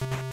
you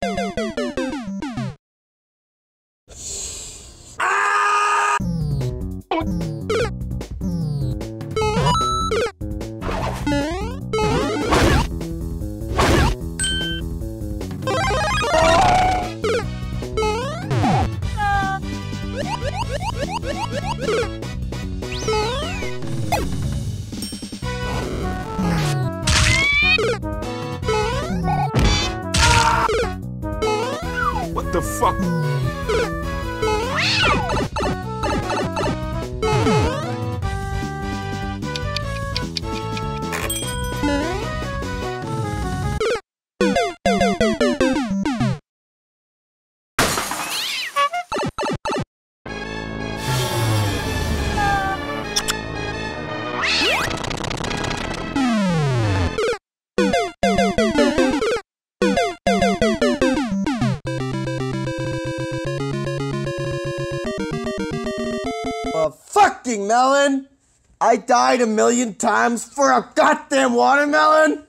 What the fuck? Fucking melon! I died a million times for a goddamn watermelon!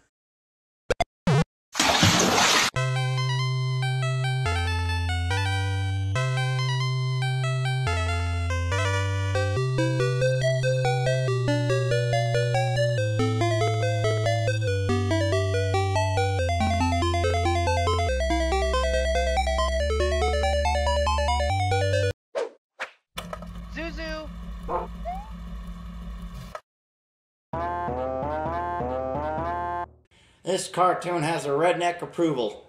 This cartoon has a redneck approval.